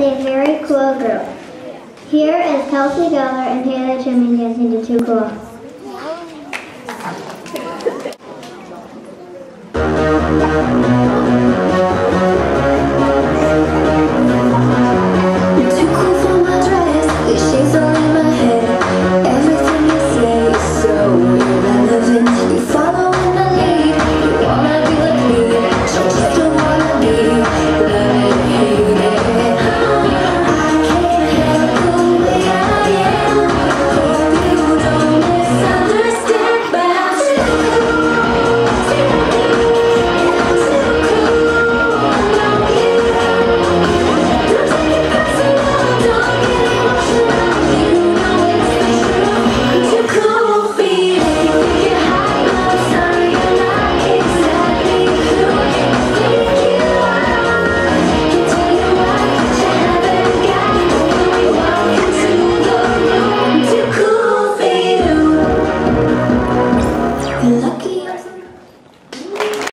A very cool group. Here is Kelsey Geller and Taylor Chimney dancing to Too Cool.